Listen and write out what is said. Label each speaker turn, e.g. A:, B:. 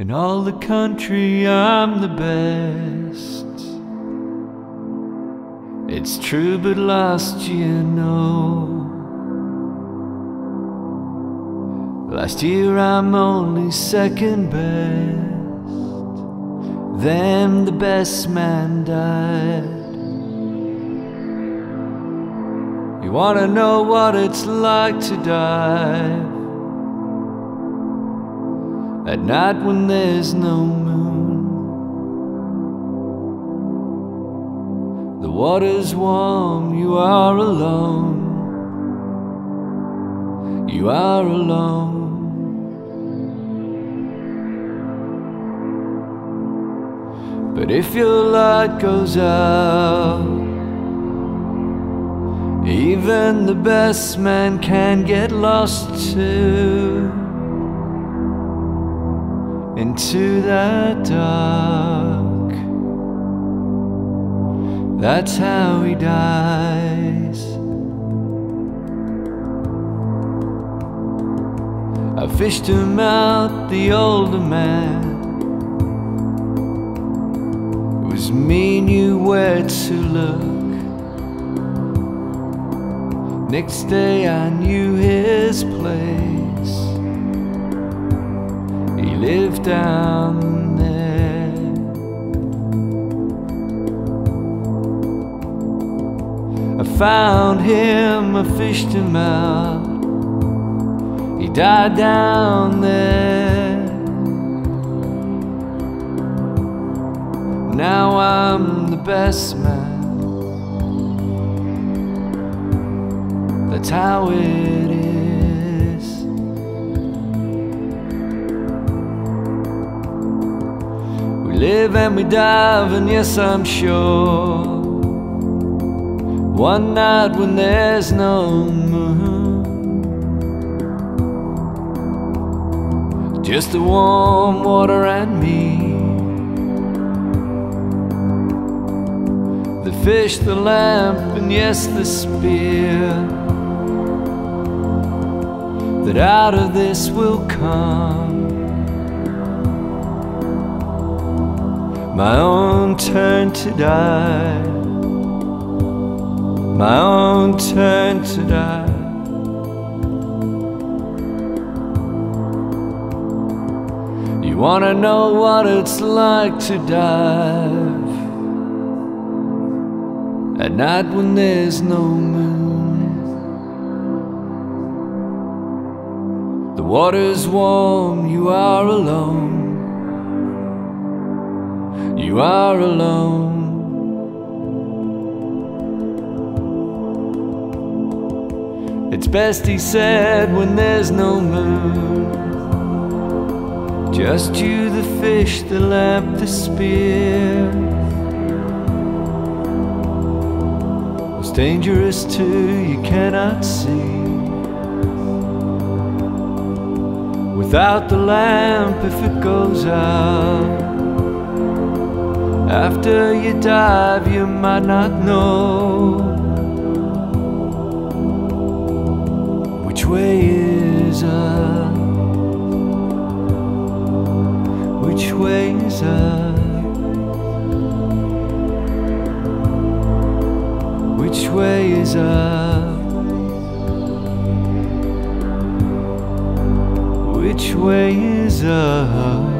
A: In all the country, I'm the best. It's true, but last year, no. Last year, I'm only second best. Then the best man died. You wanna know what it's like to die? At night when there's no moon. The water's warm, you are alone. You are alone. But if your light goes out, even the best man can get lost too into that dark. That's how he dies. I fished him out, the older man. It was me knew where to look. Next day I knew his place. He lived down there. I found him, I fished him out. He died down there. Now I'm the best man. That's how it is. Live and we dive, and yes, I'm sure. One night when there's no moon, just the warm water and me. The fish, the lamp, and yes, the spear that out of this will come my own turn to die, my own turn to die. You wanna know what it's like to dive at night when there's no moon? The water's warm, you are alone. You are alone. It's best, he said, when there's no moon. Just you, the fish, the lamp, the spear. It's dangerous too, you cannot see. Without the lamp, if it goes out, after you dive, you might not know which way is up, which way is up, which way is up. Which way is up?